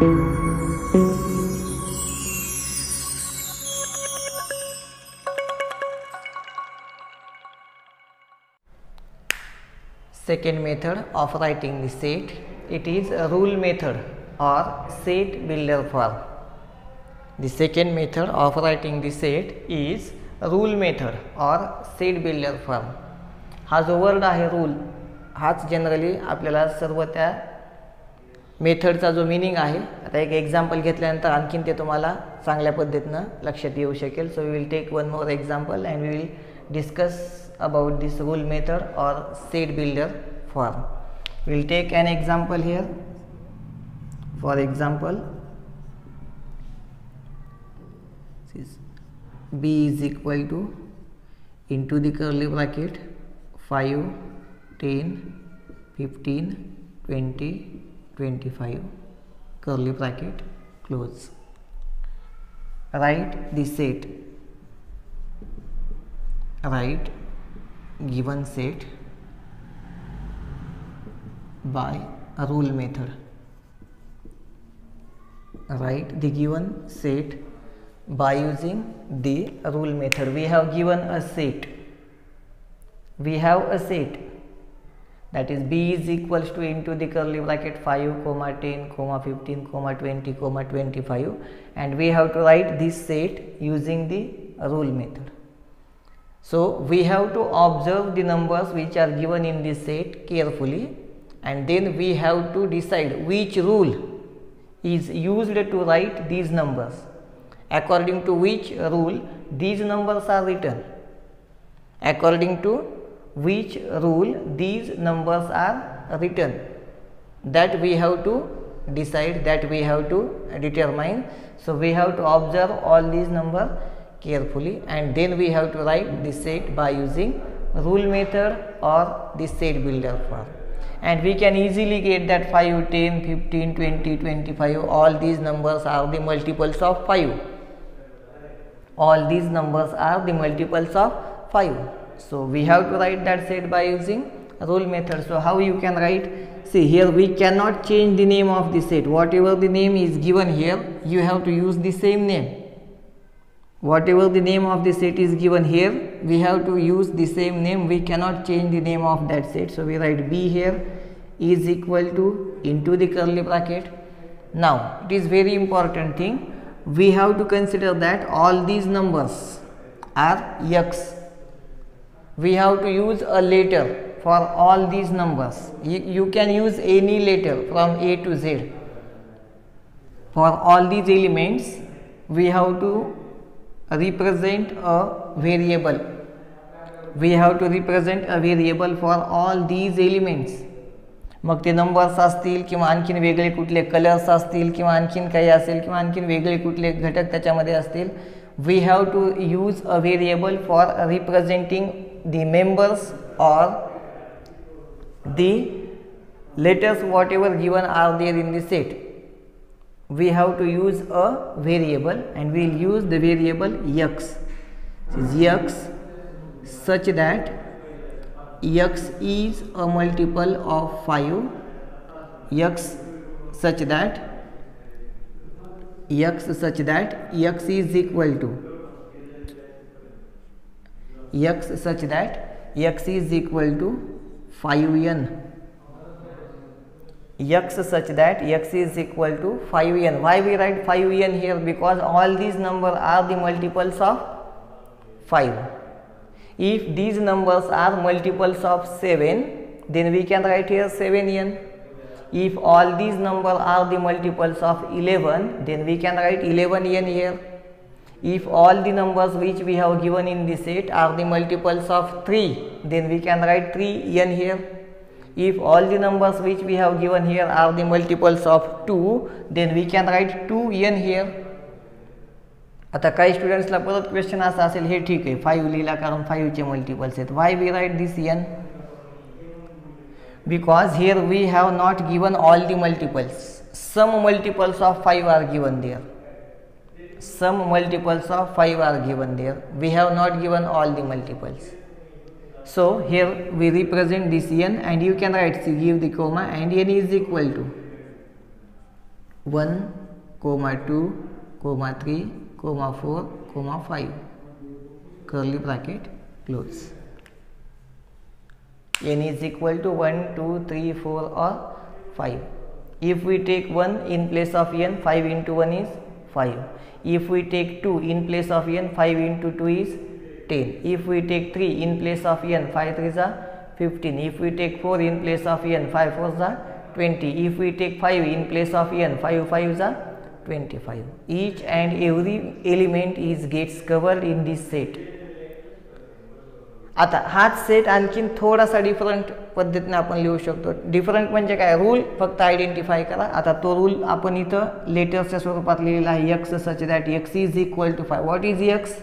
Second method of writing the set, it is a rule method or set builder form. The second method of writing the set is rule method or set builder form. हा जो word आहे rule हाच generally आपल्याला सर्व त्या मेथडचा जो meaning आहे आता एक एक्झाम्पल घेतल्यानंतर आणखीन ते तुम्हाला चांगल्या पद्धतीनं लक्षात येऊ शकेल. So we will take one more example and we will discuss about this rule method or set builder for will take an example here for example B is equal to in to the curly bracket five ten fifteen twenty 25 curly bracket close. Write the set. Write given set by a rule method write the given set by using the rule method we have given a set we have a set that is b is equals to into the curly bracket 5 comma 10 comma 15 comma 20 comma 25 and we have to write this set using the rule method. So we have to observe the numbers which are given in this set carefully. And then we have to decide which rule is used to write these numbers. According to which rule these numbers are written? According to which rule these numbers are written. That we have to decide that we have to determine. So we have to observe all these numbers carefully and then we have to write the set by using rule method or the set builder form. And we can easily get that 5 10 15 20 25 all these numbers are the multiples of 5 all these numbers are the multiples of 5 so we have to write that set by using rule method. So how you can write? See here we cannot change the name of the set whatever the name is given here you have to use the same name. Whatever the name of the set is given here we have to use the same name. We cannot change the name of that set so we write b here is equal to into the curly bracket. Now it is very important thing. We have to consider that all these numbers are x we have to use a letter for all these numbers you, you can use any letter from a to z for all these elements we have to represent a variable we have to represent a variable for all these elements मग ते numbers असतील किंवा आणखीन वेगळे कुठले colours असतील किंवा आणखीन काही असेल किंवा आणखीन वेगळे कुठले घटक त्याच्यामध्ये असतील we have to use a variable for representing the members or the letters whatever given are there in the set. We have to use a variable and we will use the variable x. Is x such that x is a multiple of 5 x such that x such that x is equal to x such that x is equal to 5n x such that x is equal to 5n. Why we write 5n here? Because all these numbers are the multiples of 5. If these numbers are multiples of 7, then we can write here 7n. If all these numbers are the multiples of 11, then we can write 11n here If all the numbers which we have given in this set are the multiples of 3, then we can write 3n here if all the numbers which we have given here are the multiples of 2 then we can write 2n here आता काही स्टुडंट्सला परत question असा असेल हे ठीक आहे five लिहिला कारण फाईव्हचे मल्टिपल्स आहेत why we write this N because here we have not given all the multiples some multiples of five are given there some multiples of 5 are given there. We have not given all the multiples. So, here we represent this n and you can write C, give the comma and n is equal to 1, comma 2, comma 3, comma 4, comma 5, curly bracket close. n is equal to 1, 2, 3, 4 or 5. If we take 1 in place of n, 5 into 1 is 5 if we take 2 in place of n 5 into 2 is 10 if we take 3 in place of n 5 3 are 15 if we take 4 in place of n 5 4 are 20 if we take 5 in place of n 5 5 are 25 each and every element is gets covered in this set आता हाच set आणखीन थोडासा different पद्धतीने आपण लिहू शकतो. Different म्हणजे काय? रूल फक्त आयडेंटिफाय करा. आता तो रूल आपण इथं लेटर्सच्या स्वरूपात लिहिलेला आहे. X such that x is equal to five what is x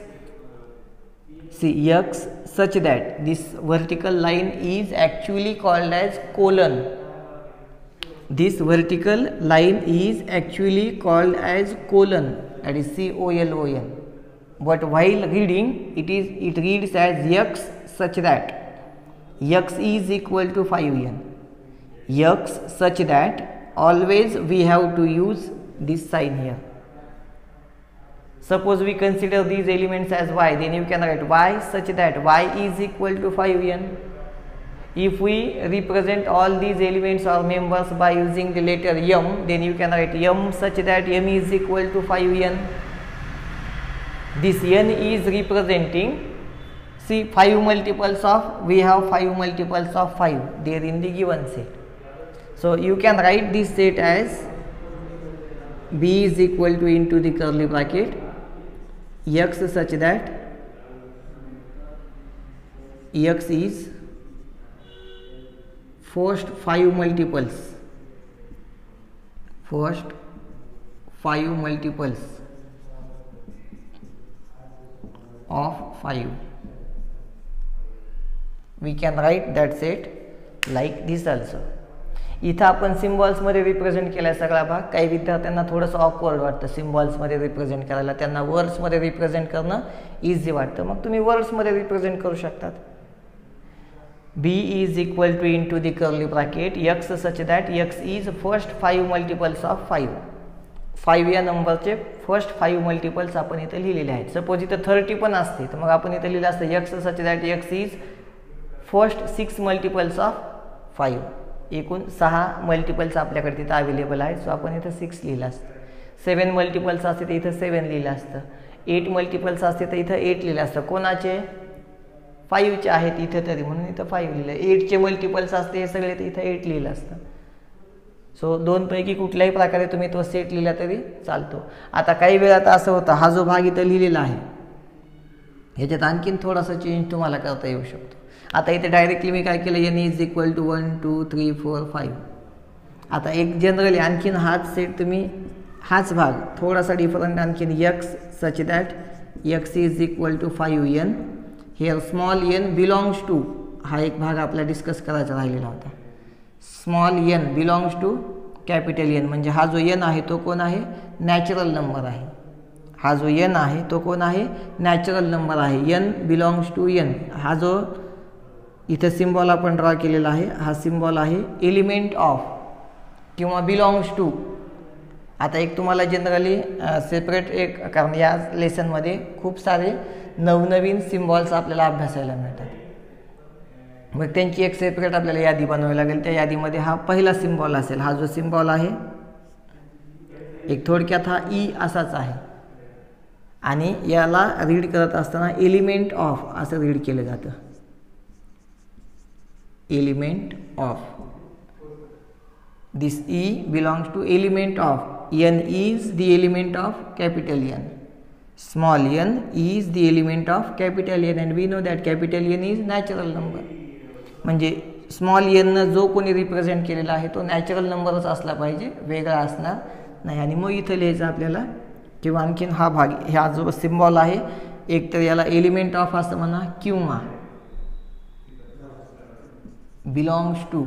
see x such that this vertical line is actually called as colon this vertical line is actually called as colon that is C O L O N but while reading it is it reads as x such that x is equal to 5n x such that always we have to use this sign here. Suppose we consider these elements as y then you can write y such that y is equal to 5n if we represent all these elements or members by using the letter m then you can write m such that m is equal to 5n this n is representing see 5 multiples of we have 5 multiples of 5 there in the given set. So you can write this set as b is equal to into the curly bracket x such that x is first 5 multiples. First 5 multiples of 5 we can write that's it like this also इथं आपण सिम्बॉल्समध्ये represent केला आहे सगळा भाग. काही विद्यार्थ्यांना थोडंसं awkward वाटतं सिम्बॉल्समध्ये रिप्रेझेंट करायला. त्यांना वर्ड्समध्ये रिप्रेझेंट करणं इझी वाटतं. मग तुम्ही वर्ड्समध्ये रिप्रेझेंट करू शकतात. B is equal to in to the curly bracket x such that x is first five multiples of five five या नंबरचे फर्स्ट फाईव्ह मल्टिपल्स आपण इथं लिहिलेले आहेत. सपोज इथं थर्टी पण असते तर मग आपण इथं लिहिलं असतं x such that x is first six multiples of five. एकूण सहा मल्टिपल्स आपल्याकडे तिथं अवेलेबल आहेत. सो आपण इथं सिक्स लिहिलं असतं. सेवन मल्टिपल्स असते तर इथं सेवन लिहिलं असतं. एट मल्टिपल्स असते तर इथं एट लिहिलं असतं. कोणाचे? फाईव्हचे आहेत इथं तरी म्हणून इथं फाईव्ह लिहिलं. एटचे मल्टिपल्स असते हे सगळे तर इथं एट लिहिलं असतं. सो दोनपैकी कुठल्याही प्रकारे तुम्ही तो सेट लिहिला तरी चालतो. आता काही वेळा आता असं होतं हा जो भाग इथं लिहिलेला आहे ह्याच्यात आणखीन थोडासा चेंज तुम्हाला करता येऊ शकतो. आता इथे डायरेक्टली मी काय केलं n is equal to one two three four five आता एक जनरली आणखीन हाच सेट तुम्ही हाच भाग थोडासा डिफरंट आणखीन x such that x is equal to five n here small n belongs to हा एक भाग आपला डिस्कस करायचा राहिलेला होता. Small n belongs to capital N म्हणजे हा जो एन आहे तो कोण आहे? नॅचरल नंबर आहे. हा जो एन आहे तो कोण आहे? नॅचरल नंबर आहे. एन बिलॉंग्स टू एन हा जो इथं सिम्बॉल आपण ड्रॉ केलेला आहे. हा सिम्बॉल आहे एलिमेंट ऑफ किंवा बिलॉंग्स टू आता एक तुम्हाला जनरली सेपरेट एक कारण या लेसनमध्ये खूप सारे नवनवीन सिम्बॉल्स आपल्याला अभ्यासायला मिळतात. मग त्यांची एक सेपरेट आपल्याला यादी बनवावी लागेल. त्या यादीमध्ये हा पहिला सिम्बॉल असेल. हा जो सिम्बॉल आहे एक थोडक्यात हा ई असाच आहे. आणि याला रीड करत असताना एलिमेंट ऑफ असं रीड केलं जातं. Element of this e belongs to element of n is the element of capital N. Small n is the element of capital N and we know that capital N is natural number. म्हणजे small एननं जो कोणी represent केलेला आहे तो natural नंबरच असला पाहिजे वेगळा असणार नाही. आणि मग इथं लिहायचं आपल्याला किंवा आणखीन हा भाग ह्या जो सिम्बॉल आहे. एक तर याला एलिमेंट ऑफ असं म्हणा किंवा बिलॉंग्स टू.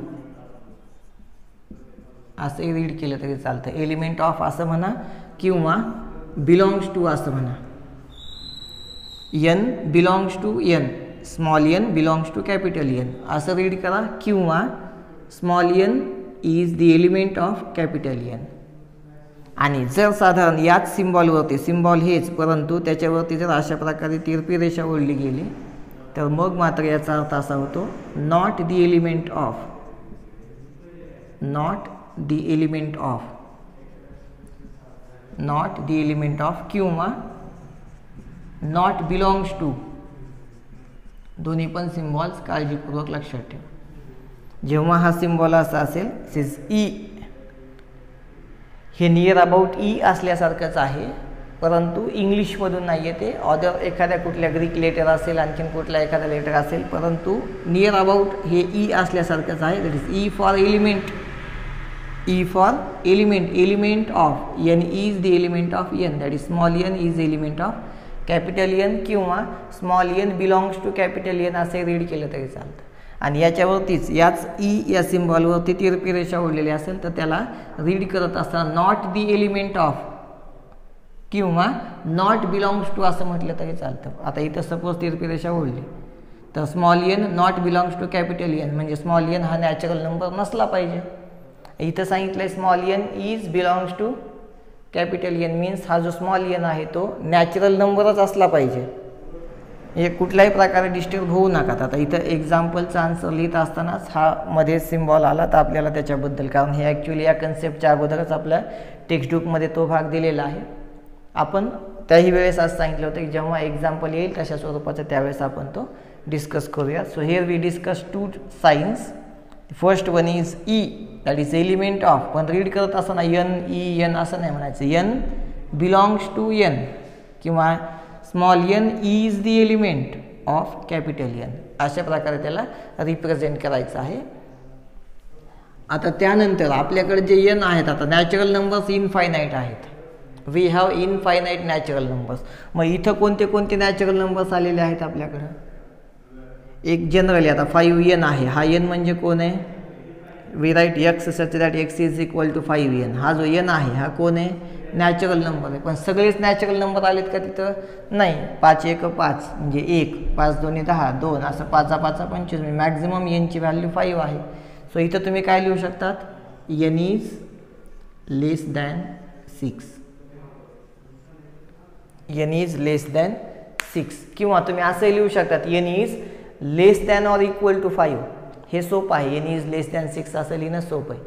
असं रीड केलं तरी चालतं. एलिमेंट ऑफ असं म्हणा किंवा बिलॉंग्स टू असं म्हणा. N belongs to n small n belongs to capital N असं रीड करा किंवा small n is the element of capital N आणि जर साधारण याच सिम्बॉलवरती सिम्बॉल हेच परंतु त्याच्यावरती जर अशा प्रकारे तिरपी रेषा ओढली गेली तर मग मात्र याचा अर्थ असा होतो not the element of not the element of not the element of किंवा नॉट बिलॉंग्स टू दोन्ही पण सिम्बॉल्स काळजीपूर्वक लक्षात ठेवा. जेव्हा हा सिम्बॉल असा असेल सिज ई e. हे नियर अबाउट ई असल्यासारखंच आहे. परंतु इंग्लिशमधून नाही येते. ऑदर एखाद्या कुठल्या ग्रीक लेटर असेल आणखीन कुठल्या एखाद्या लेटर असेल परंतु नियर अबाउट हे ई असल्यासारखंच आहे. That is e for element e for element element of n is the element of n that is small n is element of capital N किंवा small n belongs to capital N असे read केलं तरी चालतं. आणि याच्यावरतीच याच E या सिम्बॉलवरती तिरपी रेषा ओढलेली असेल तर त्याला रीड करत असताना नॉट दी एलिमेंट ऑफ किंवा नॉट बिलॉंग्स टू असं म्हटलं तरी चालतं. आता इथं सपोज तिरपी रेषा ओढली तर small n not belongs to capital N म्हणजे स्मॉल एन हा नॅचरल नंबर नसला पाहिजे. इथं सांगितलं आहे small n is belongs to capital N means हा जो स्मॉल एन आहे तो नॅचरल नंबरच असला पाहिजे. हे कुठल्याही प्रकारे डिस्टर्ब होऊ नका. आता इथं एक्झाम्पलचा आन्सर लिहित असतानाच हा मध्ये सिम्बॉल आला तर आपल्याला त्याच्याबद्दल कारण हे ॲक्च्युली या कन्सेप्टच्या अगोदरच आपल्या टेक्स्टबुकमध्ये तो भाग दिलेला आहे. आपण त्याही वेळेस आज सांगितलं होतं की जेव्हा एक्झाम्पल येईल तशा स्वरूपाचं त्यावेळेस आपण तो डिस्कस करूया. So here we discuss two signs first one is e that is element of पण रीड करत असताना यन ई यन असं नाही म्हणायचं. यन बिलॉंग्स टू यन किंवा small n is the element of capital N अशा प्रकारे त्याला रिप्रेझेंट करायचं आहे. आता त्यानंतर आपल्याकडे जे एन आहेत आता नॅचरल नंबर्स इनफायनाईट आहेत. We have infinite natural numbers मग इथं कोणते कोणते नॅचरल नंबर्स आलेले आहेत आपल्याकडं? एक जनरली आता. फाईव्ह एन आहे. हा एन म्हणजे कोण आहे? We write x such that x is equal to five n हा जो एन आहे हा कोण आहे? नॅचरल नंबर आहे. पण सगळेच नॅचरल नंबर आलेत का तिथं? नाही. पाच एक पाच. म्हणजे एक. पाच दोन्ही दहा. दोन. असं पाचा पाचा पंचवीस. म्हणजे मॅक्झिमम एनची व्हॅल्यू फाईव्ह आहे. सो इथं तुम्ही काय लिहू शकतात? N is less than six n is less than six किंवा तुम्ही असंही लिहू शकतात n is less than or equal to five हे सोपं आहे. N is less than six असं लिहिणं सोपं आहे.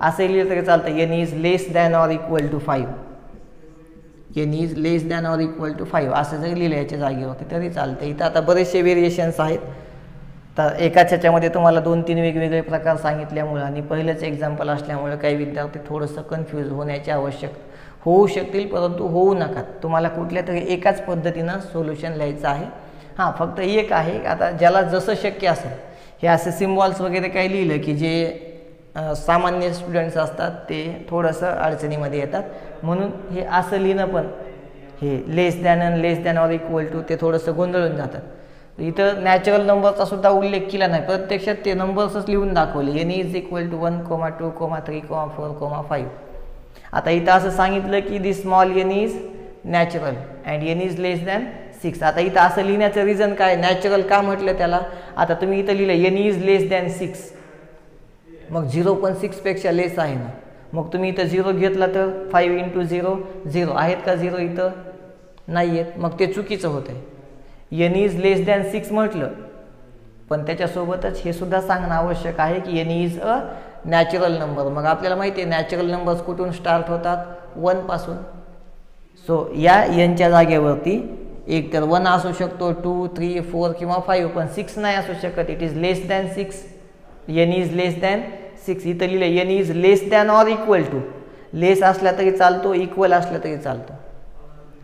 असंही लिहिलं तरी चालतं n is less than or equal to five n is less than or equal to five असं जरी लिहिलं याच्या जागेवरती तरी चालतं. इथं आता बरेचसे व्हेरिएशन्स आहेत. तर एकाच ह्याच्यामध्ये तुम्हाला दोन तीन वेगवेगळे प्रकार सांगितल्यामुळं आणि पहिलंच एक्झाम्पल असल्यामुळं काही विद्यार्थी थोडंसं कन्फ्यूज होण्याची आवश्यक होऊ शकतील परंतु होऊ नका. तुम्हाला कुठल्या तरी एकाच पद्धतीनं सोल्युशन लिहायचं आहे. हां फक्त एक आहे. आता ज्याला जसं शक्य असेल हे असे सिम्बॉल्स वगैरे काही लिहिलं की जे सामान्य स्टुडंट्स असतात ते थोडंसं अडचणीमध्ये येतात. म्हणून हे असं लिहिणं पण हे less than and less than or equal to ते थोडंसं गोंधळून जातात. इथं नॅचरल नंबरचा सुद्धा उल्लेख केला नाही. प्रत्यक्षात ते नंबर्सच लिहून दाखवले. N is equal to one comma two comma three comma four comma five आता इथं असं सांगितलं की the small n is natural and n is less than six आता इथं असं लिहिण्याचं रिझन काय? नॅचरल का म्हटलं त्याला? आता तुम्ही इथं लिहिलं n is less than six मग झिरो पण सिक्सपेक्षा लेस आहे ना? मग तुम्ही इथं झिरो घेतला तर फाईव्ह इंटू झिरो झिरो आहेत का झिरो इथं? नाही आहेत मग ते चुकीचं होतं आहे n is less than six म्हटलं. पण त्याच्यासोबतच हे सुद्धा सांगणं आवश्यक आहे की n is a natural number मग आपल्याला माहिती आहे नॅचरल नंबर्स कुठून स्टार्ट होतात? वनपासून सो या यांच्या जागेवरती एक तर वन असू शकतो टू थ्री फोर किंवा फाईव्ह पण सिक्स नाही असू शकत. It is less than six n is less than six इथं लिहिलं n is less than or equal to less असला तरी चालतो इक्वल असला तरी चालतो.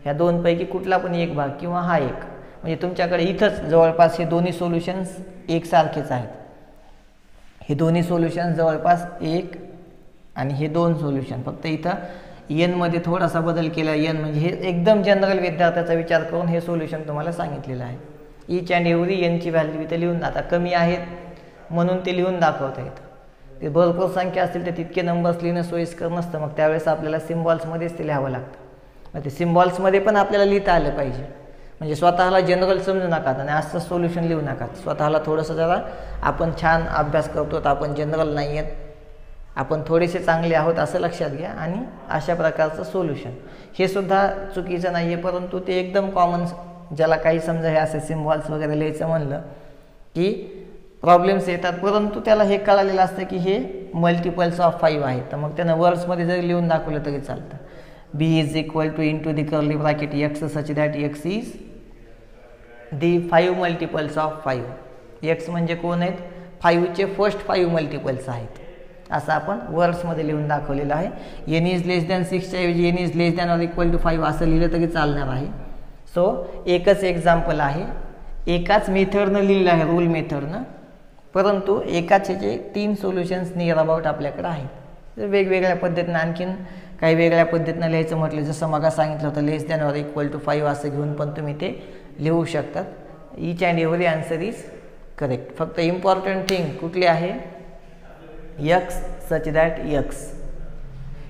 ह्या दोनपैकी कुठला पण एक भाग किंवा हा एक. म्हणजे तुमच्याकडे इथंच जवळपास हे दोन्ही सोल्युशन्स एकसारखेच आहेत. हे दोन्ही सोल्युशन जवळपास एक आणि हे दोन सोल्युशन फक्त इथं एनमध्ये थोडासा बदल केला. एन म्हणजे हे एकदम जनरल विद्यार्थ्याचा विचार करून हे सोल्युशन तुम्हाला सांगितलेलं आहे. इच अँड एव्हरी एनची व्हॅल्यू इथं लिहून आता कमी आहेत म्हणून ते लिहून दाखवता येतं. ते भरपूर संख्या असतील तर तितके नंबर्स लिहिणं सोयीस्कर नसतं. मग त्यावेळेस आपल्याला सिम्बॉल्समध्येच ते लिहावं लागतं. मग ते सिम्बॉल्समध्ये पण आपल्याला लिहिता आलं पाहिजे. म्हणजे स्वतःला जनरल समजू नका आणि असं सोल्युशन लिहू नका स्वतःला थोडंसं जरा आपण छान अभ्यास करतो तर आपण जनरल नाही आहेत. आपण थोडेसे चांगले आहोत असं लक्षात घ्या आणि अशा प्रकारचं सोल्युशन हे सुद्धा चुकीचं नाही आहे परंतु ते एकदम कॉमन ज्याला काही समजा हे असे सिम्बॉल्स वगैरे लिहायचं म्हणलं की प्रॉब्लेम्स येतात परंतु त्याला हे कळालेलं असतं की हे मल्टिपल्स ऑफ फाईव्ह आहेत. तर मग त्यानं वर्ड्समध्ये जरी लिहून दाखवलं तरी चालतं. B is equal to in to the bracket x such that that x is the five multiples of five x म्हणजे कोण आहेत? फाईव्हचे फर्स्ट फाईव्ह मल्टिपल्स आहेत. असं आपण वर्ड्समध्ये लिहून दाखवलेलं आहे. एन इज लेस दॅन सिक्सच्या ऐवजी n is less than or equal to five असं लिहिलं तरी चालणार आहे. सो एकच एक्झाम्पल आहे. एकाच मेथडनं लिहिलं आहे रूल मेथडनं परंतु एकाचे जे तीन सोल्युशन्स नियर अबाउट आपल्याकडे आहेत. वेगवेगळ्या पद्धतीनं आणखीन काही वेगळ्या पद्धतीनं लिहायचं म्हटलं जसं मग सांगितलं होतं less than or equal to five असं घेऊन पण तुम्ही ते लिहू शकतात. Each and every answer is correct फक्त इम्पॉर्टंट थिंग कुठली आहे? यक्स सच दॅट यक्स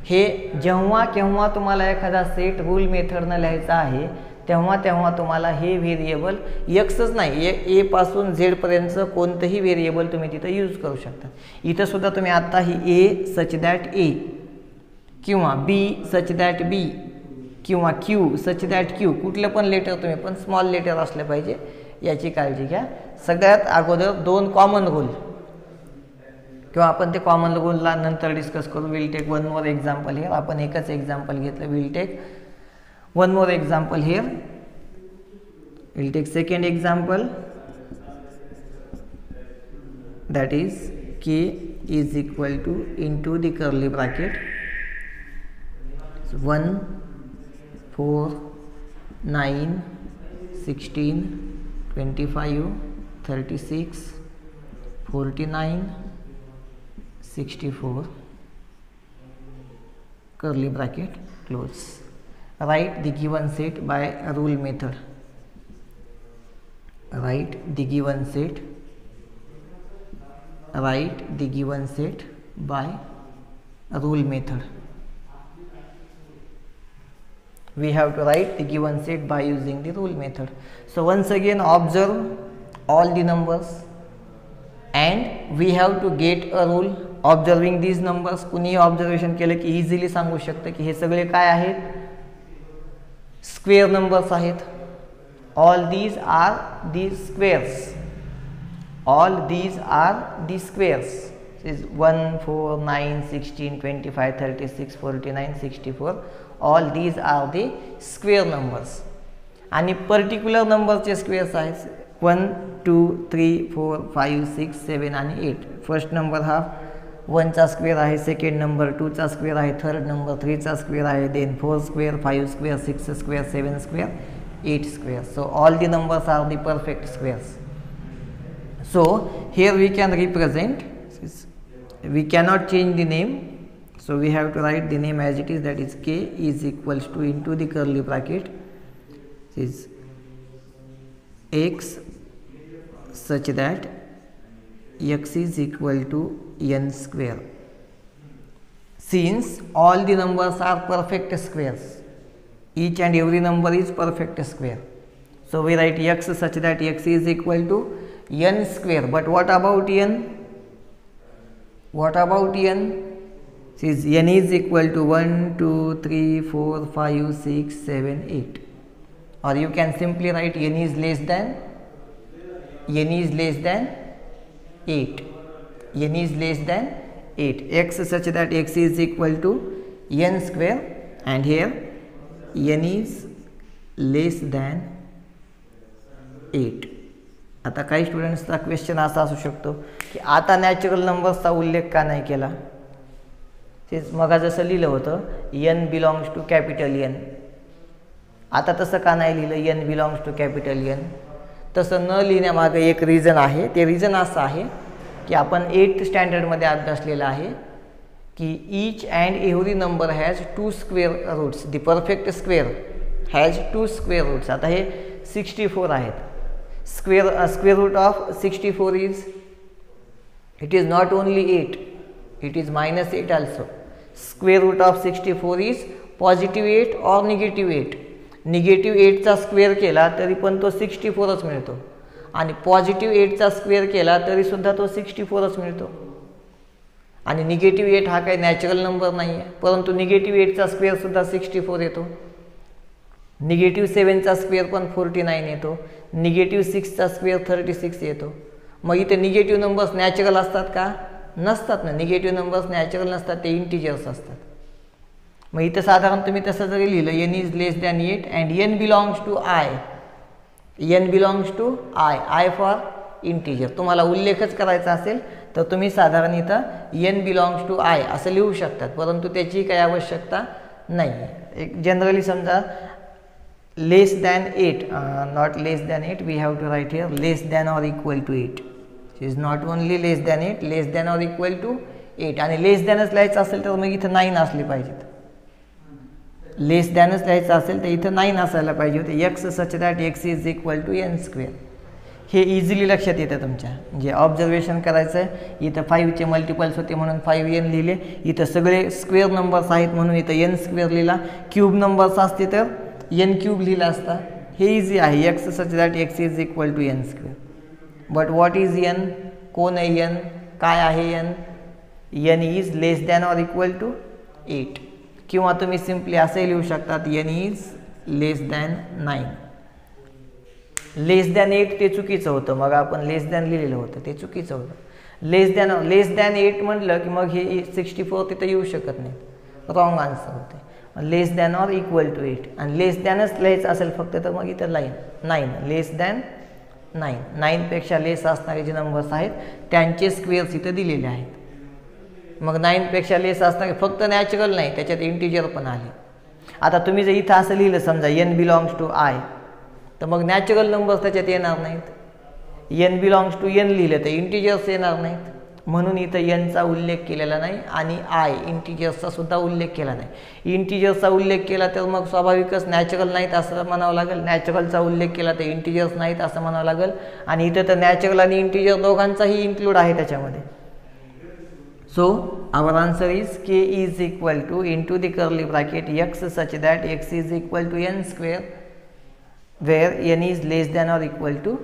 हे जेव्हा केव्हा तुम्हाला एखादा सेट रूल मेथडनं लिहायचा आहे तेव्हा तेव्हा तुम्हाला हे व्हेरिएबल यक्सच नाही ए एपासून झेडपर्यंतचं कोणतंही व्हेरिएबल तुम्ही तिथं यूज करू शकता. इथंसुद्धा तुम्ही आत्ता ही ए सच दॅट ए किंवा बी सच दॅट बी किंवा क्यू सच दॅट क्यू कुठलं पण लेटर तुम्ही पण स्मॉल लेटर असलं पाहिजे याची काळजी घ्या. सगळ्यात अगोदर दोन कॉमन रूल किंवा आपण ते कॉमन रूलला नंतर डिस्कस करू. Will take one more example here आपण एकच एक्झाम्पल घेतलं. Will take one more example here will take second example that is K is equal to in to the curly bracket 1, 4, 9, 16, 25, 36, 49, 64 curly bracket close. Write the given set by rule method. Write the given set. Write the given set by rule method. We have to write the given set by using the rule method. So once again observe all the numbers and we have to get a rule. Observing these numbers कुणीही observation केलं की easily सांगू शकतं की हे सगळे काय आहेत? स्क्वेअर नंबर्स आहेत. All these are the squares all these are the squares is one four nine sixteen twenty five thirty six forty nine sixty four all these are the square numbers आणि particular नंबरचे squares आहेत one two three four five six seven आणि eight first number हा वनचा square आहे second number टूचा square आहे third number थ्रीचा स्क्वेअर आहे then four square five square six square seven square eight square so all the numbers are the perfect squares so here we can represent we cannot change the name. So we have to write the name as it is that is k is equals to into the curly bracket is x such that x is equal to n square. Since all the numbers are perfect squares each and every number is perfect square. So we write x such that x is equal to n square. But what about n? What about n says n is equal to 1 2 3 4 5 6 7 8 or you can simply write n is less than n is less than 8 n is less than 8 x such that x is equal to n square and here n is less than 8 आता काही स्टुडंट्सचा question असा असू शकतो की आता natural नंबर्सचा उल्लेख का नाही केला तेच मग जसं लिहिलं होतं n belongs to capital N आता तसं का नाही लिहिलं n belongs to capital N तसं न लिहिण्यामागं एक रिझन आहे ते रिझन असं आहे की आपण एट्थ स्टँडर्डमध्ये अभ्यासलेलं आहे की each and every number has two square roots the perfect square has two square roots आता हे सिक्स्टी फोर आहेत. Square square root of sixty four is it is not only eight it is minus 8 also. Square root of 64 is positive 8 or negative 8 negative एटचा square केला तरी पण तो sixty फोरच मिळतो. आणि positive एटचा square केला तरी सुद्धा तो सिक्स्टी फोरच मिळतो. आणि निगेटिव्ह एट हा काही नॅचरल नंबर नाही आहे परंतु निगेटिव्ह एटचा स्क्वेअरसुद्धा सिक्स्टी फोर येतो. निगेटिव्ह सेवनचा स्क्वेअर पण फोर्टी नाईन येतो. निगेटिव्ह सिक्सचा स्क्वेअर थर्टी सिक्स येतो. मग इथे निगेटिव्ह नंबर्स नॅचरल असतात का? नसतात ना. निगेटिव्ह नंबर्स नॅचरल नसतात ते इंटिजर्स असतात. मग इथं साधारण तुम्ही तसं जरी लिहिलं n is less than eight and n belongs to I n belongs to I I for integer तुम्हाला उल्लेखच करायचा असेल तर तुम्ही साधारण इथं एन बिलॉंग्स टू आय असं लिहू शकतात. परंतु त्याची काही आवश्यकता नाही. आहे एक जनरली समजा less than eight not less than eight we have to write here less than or equal to eight is not only less than eight less than or equal to eight आणि less दॅनच लिहायचं असेल तर मग इथं nine असले पाहिजेत. लेस दॅनच लिहायचं असेल तर इथं नाईन असायला पाहिजे होते. X such that x is equal to n square हे इझिली लक्षात येतं तुमच्या. म्हणजे ऑब्झर्वेशन करायचं आहे इथं फाईव्हचे मल्टिपल्स होते म्हणून फाईव्ह एन लिहिले. इथं सगळे स्क्वेअर नंबर्स आहेत म्हणून इथं एन स्क्वेअर लिहिला. क्यूब नंबर्स असते तर एन क्यूब लिहिला असता. हे इझी आहे. X such that x is equal to n square but what is n कोण आहे यन काय आहे n n is less than or equal to eight किंवा तुम्ही सिम्पली असंही लिहू शकतात n is less than nine less than eight ते चुकीचं होतं. मग आपण लेस दॅन लिहिलेलं होतं. ते चुकीचं होतं. Less than less than eight म्हटलं की मग हे सिक्स्टी फोर तिथं येऊ शकत नाही. रॉंग आन्सर होते. Less than or equal to eight आणि लेस दॅनच लिहायचं असेल फक्त तर मग इथं line nine less than nine नाईनपेक्षा less असणारे जे नंबर्स आहेत त्यांचे स्क्वेअर्स इथं दिलेले आहेत. मग नाईनपेक्षा लेस असणारे फक्त नॅचरल नाही त्याच्यात इंटिजर पण आले. आता तुम्ही जर इथं असं लिहिलं समजा एन बिलॉंग्स टू आय तर मग नॅचरल नंबर्स त्याच्यात येणार नाहीत. एन बिलॉंग्स टू एन लिहिलं तर इंटिजर्स येणार नाहीत. म्हणून इथं एनचा उल्लेख केलेला नाही आणि आय इंटिजर्सचा सुद्धा उल्लेख केला नाही. इंटिजर्सचा उल्लेख केला तर मग स्वाभाविकच नॅचरल नाहीत असं म्हणावं लागेल. नॅचरलचा उल्लेख केला तर इंटिजर्स नाहीत असं म्हणावं लागेल. आणि इथं तर नॅचरल आणि इंटिजर दोघांचाही इन्क्लूड आहे त्याच्यामध्ये. So our answer is K is equal to into the curly bracket x such that x is equal to n square where n is less than or equal to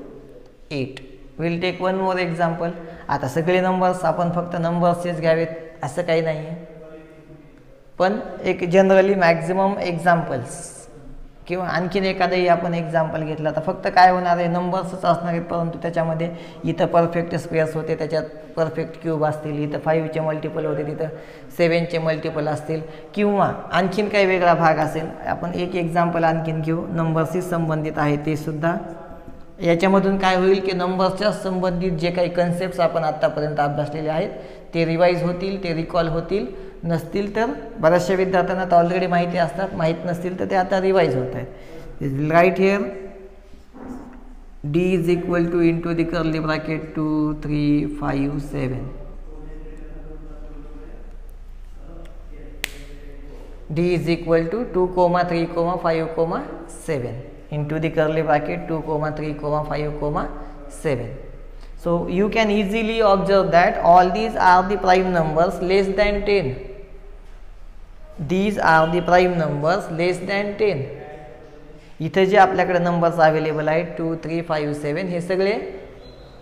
eight will take one more example आता सगळे numbers आपण फक्त नंबर्सचेच घ्यावेत असं काही नाही आहे पण एक जनरली मॅक्झिमम एक्झाम्पल्स किंवा आणखीन एखादंही आपण एक्झाम्पल घेतलं तर फक्त काय होणार आहे? नंबर्सच असणार आहेत परंतु त्याच्यामध्ये इथं परफेक्ट स्क्वेअर्स होते त्याच्यात परफेक्ट क्यूब असतील इथं फाईव्हचे मल्टिपल होते तिथं सेवनचे मल्टिपल असतील. किंवा आणखीन काही वेगळा भाग असेल आपण एक एक्झाम्पल आणखीन घेऊ. नंबर्सशी संबंधित आहे ते सुद्धा याच्यामधून काय होईल की नंबर्सच्या संबंधित जे काही कन्सेप्ट्स आपण आत्तापर्यंत अभ्यासलेले आहेत ते रिवाईज होतील ते रिकॉल होतील. नसतील तर बऱ्याचशा विद्यार्थ्यांना तर ऑलरेडी माहिती असतात. माहीत नसतील तर ते आता रिवाईज होत आहेत. Right here D is equal to into the curly bracket two three five seven D is equal to two comma three comma five comma seven into the curly bracket 2 comma 3 comma 5 comma 7 so you can easily observe that all these are the prime numbers less than 10 these are the prime numbers less than 10 इथं जे आपल्याकडे numbers available आहेत two three five seven हे सगळे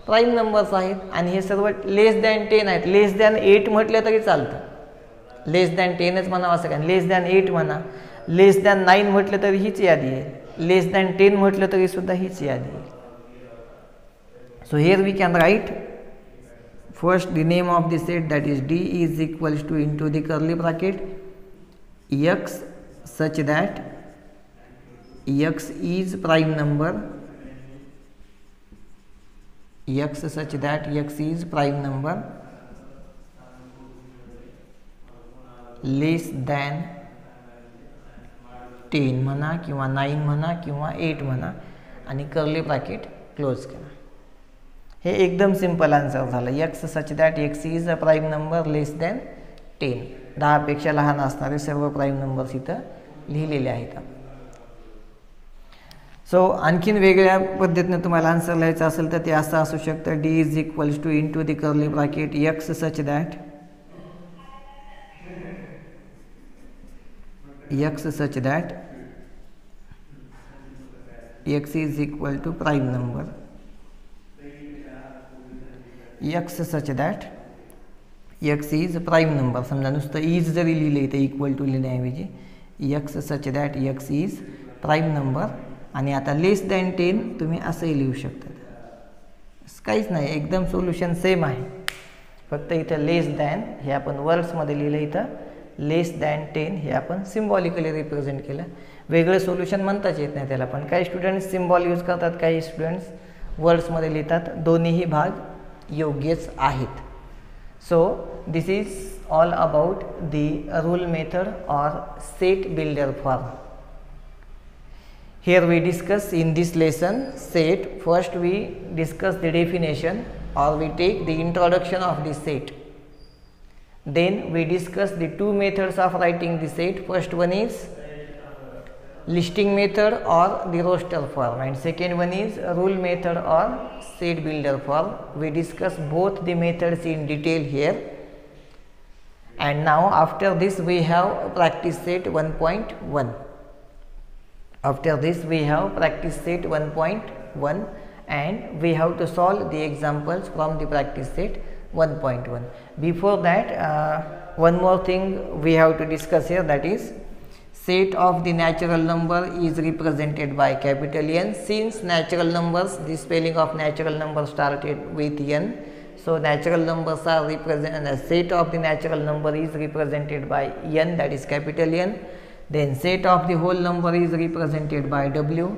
prime numbers आहेत आणि हे सर्व लेस दॅन टेन आहेत लेस दॅन एट म्हटलं तरी चालतं लेस दॅन टेनच म्हणावं असं काय लेस दॅन एट म्हणा लेस दॅन नाईन म्हटलं तरी हीच यादी आहे लेस दॅन टेन म्हटलं तरी सुद्धा हीच यादी so here we can write first the name of the set that is D is equals to into the curly bracket x such that x is prime number x such that x is prime number less than ten म्हणा किंवा nine म्हणा किंवा eight म्हणा आणि curly bracket close करा. हे एकदम simple answer झालं. X such that x is a prime number less than ten दहापेक्षा लहान असणारे सर्व प्राईम नंबर्स इथं लिहिलेले आहेत. सो आणखीन वेगळ्या पद्धतीनं तुम्हाला आन्सर लिहायचं असेल तर ते असं असू शकतं. D is equals to into the curly bracket x such that x such that x is equal to prime number. X such that x is prime number समजा नुसतं इज जरी लिहिलं इथं इक्वल टू लिहिण्याऐवजी x such that x is prime number आणि आता less than ten तुम्ही असंही लिहू शकता. काहीच नाही. एकदम सोल्युशन सेम आहे. फक्त इथं लेस दॅन हे आपण वर्ड्समध्ये लिहिलं इथं. लेस दॅन टेन हे आपण सिम्बॉलिकली रिप्रेझेंट केलं. वेगळं सोल्युशन म्हणताच येत नाही त्याला पण काही स्टुडंट्स सिम्बॉल यूज करतात काही स्टुडंट्स वर्ड्समध्ये लिहितात दोन्हीही भाग योग्यच आहेत. So this is all about the rule method or set builder for Here we discuss in this lesson set. First we discuss the definition or we take the introduction of the set. Then we discuss the two methods of writing the set. First one is listing method or the roster form and second one is rule method or set builder form. We discuss both the methods in detail here. And now after this we have practice set 1.1. After this we have practice set 1.1 and we have to solve the examples from the practice set 1.1. Before that uh, one more thing we have to discuss here that is set of the natural number is represented by capital N. Since natural numbers the spelling of natural number started with N so natural numbers are represented and the set of the natural number is represented by N that is capital N. Then set of the whole number is represented by w.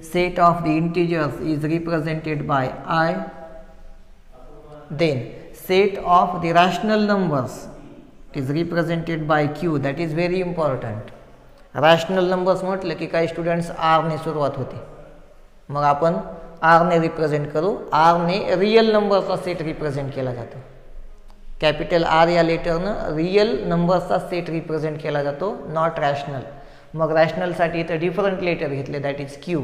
Set of the integers is represented by i then set of the rational numbers is represented by q. That is very important. Rational numbers म्हटलं की काही students आरने सुरुवात होते. मग आपण आरने represent करू. आरने रियल नंबरचा सेट रिप्रेझेंट केला जातो. कॅपिटल आर या लेटरनं रियल नंबरचा सेट रिप्रेझेंट केला जातो नॉट रॅशनल मग रॅशनलसाठी इथं डिफरंट लेटर घेतले. दॅट इज क्यू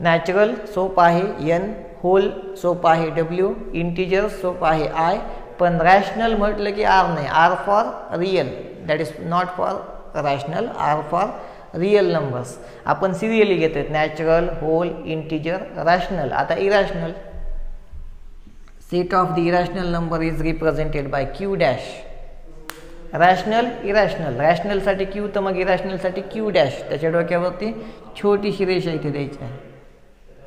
नॅचरल सोप आहे एन होल सोप आहे डब्ल्यू इंटिजर सोप आहे आय पण रॅशनल म्हटलं की आर नाही. R for real that is not for rational R for real numbers आपण सिरियली घेतो नॅचरल होल इंटिजर रॅशनल आता irrational set of the irrational number is represented by Q dash rational irrational रॅशनलसाठी Q तर मग इरॅशनलसाठी Q dash त्याच्या डोक्यावरती छोटीशी रेषा इथे द्यायची आहे.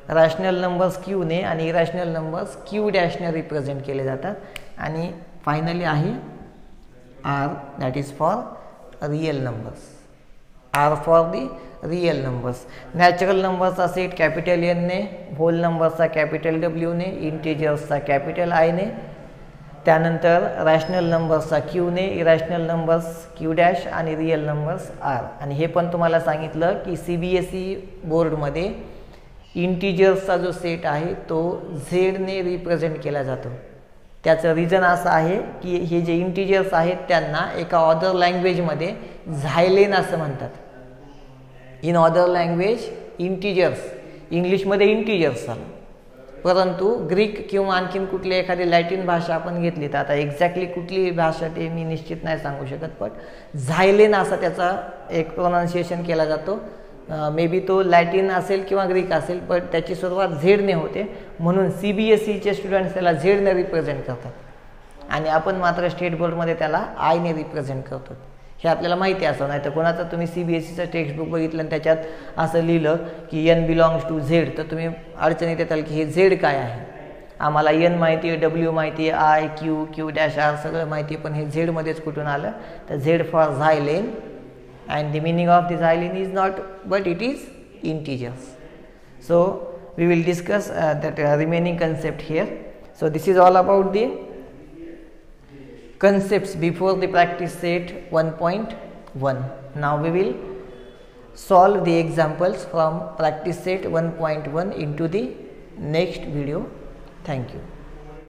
रॅशनल नंबर्स क्यूने आणि इरॅशनल नंबर्स क्यू डॅशने रिप्रेझेंट केले जातात. आणि फायनली आहे R that is for real numbers R for the real numbers natural नंबर्सचा set capital एनने होल नंबरचा कॅपिटल डब्ल्यूने इंटेजर्सचा कॅपिटल आयने त्यानंतर रॅशनल नंबर्सचा क्यूने इरॅशनल नंबर्स क्यू डॅश आणि रियल नंबर्स आर आणि हे पण तुम्हाला सांगितलं की सी बी एस ई बोर्डमध्ये इंटिजर्सचा जो सेट आहे तो झेडने रिप्रेझेंट केला जातो. त्याचं रिझन असं आहे की हे जे इंटिजर्स आहेत त्यांना एका अदर लँग्वेजमध्ये झायलेन असं म्हणतात. इन अदर लँग्वेज इंटिजर्स इंग्लिशमध्ये इंटिजर्स झालं. परंतु ग्रीक किंवा आणखीन कुठली एखादी लॅटिन भाषा आपण घेतली तर आता एक्झॅक्टली कुठली भाषा ते मी निश्चित नाही सांगू शकत पण झायलेन असा त्याचा एक प्रोनाऊन्सिएशन केला जातो. मे बी तो लॅटिन असेल किंवा ग्रीक असेल पण त्याची सुरुवात झेडने होते. म्हणून सी बी एस सीचे स्टुडंट्स त्याला झेडने रिप्रेझेंट करतात. आणि आपण मात्र स्टेट बोर्डमध्ये त्याला आयने रिप्रेझेंट करतो. हे आपल्याला माहिती असं नाही तर कोणाचं तुम्ही सी बी एस सीचं टेक्स्टबुक बघितलं आणि त्याच्यात असं लिहिलं की एन बिलॉंग्स टू झेड तर तुम्ही अडचणीत येताल की हे झेड काय आहे? आम्हाला एन माहिती आहे डब्ल्यू माहिती आहे I Q Q dash R सगळं माहिती आहे पण हे झेडमध्येच कुठून आलं? तर Z for Zahlen and the meaning of this hyaline is not but it is integers. So, we will discuss uh, that uh, remaining concept here. So, this is all about the concepts before the practice set 1.1. Now, we will solve the examples from practice set 1.1 into the next video. Thank you.